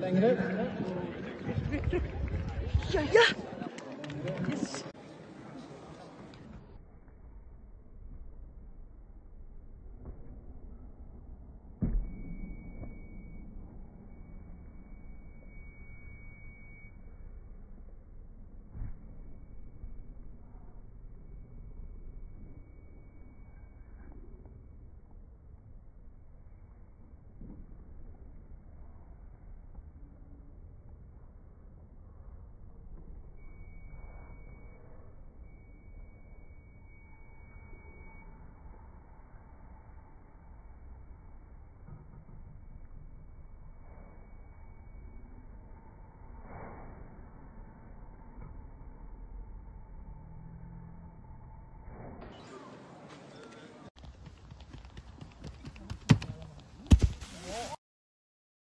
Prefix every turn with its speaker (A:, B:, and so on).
A: Längre.
B: Ja, ja. Yes.